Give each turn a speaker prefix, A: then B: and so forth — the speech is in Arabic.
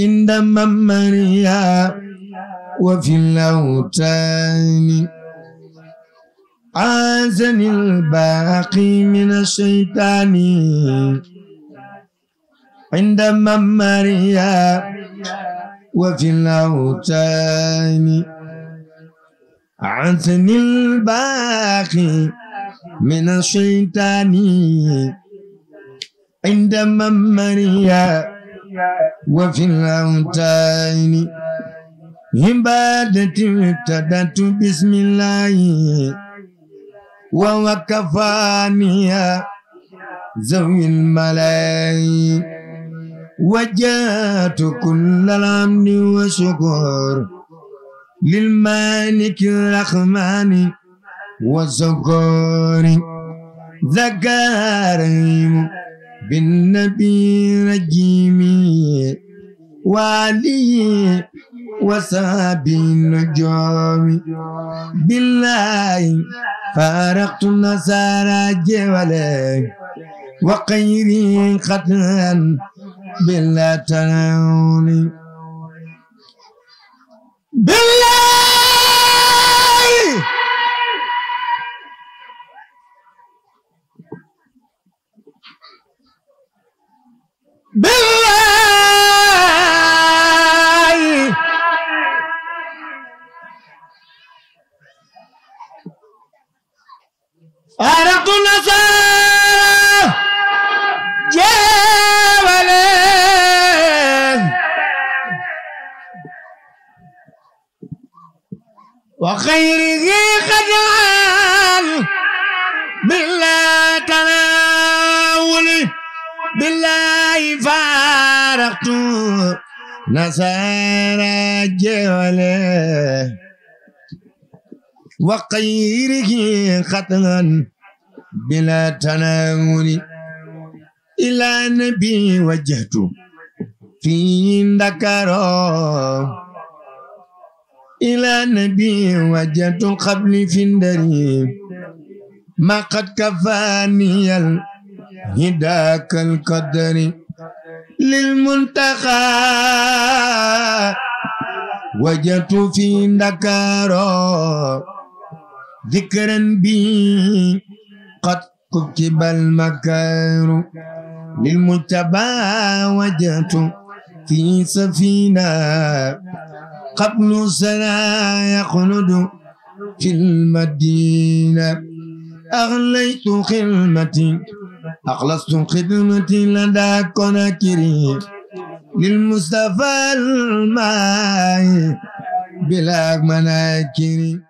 A: عند ممريا وفي الأوتان. عازني الباقي من الشيطان. عند ممريا وفي الأوتان. عزني الباقي من الشيطان. عند ممريا وفي الأوتان عبادتي ابتدت بسم الله. ووكفاني ذوي الملاي وجات كل الأمن وشكر للمالك الرحمن والزكور ذكرهم بالنبي رجيم وعلي وساب النجوم. بالله فارقت النصارى جولا وقيري ختما بالله تناولي بالله فارقت النصارى جولا وخيره خجل بالله تناولي بالله فارقت. نصارى جوله وخيره خطا بلا تناول. إلى نبي وجهت. في ذكره إلى نبي وجهت قبل فندري ما قد كفاني الهداك القدر للمنتخى وجدت في دكارو ذكرا بي قد كتب المكار للمتبى وجدت في سفينة قبل سنة يخلد في المدينة. أغليت خدمتي أخلصت خدمتي لدى كناكري للمصطفى الماء بلا مناكري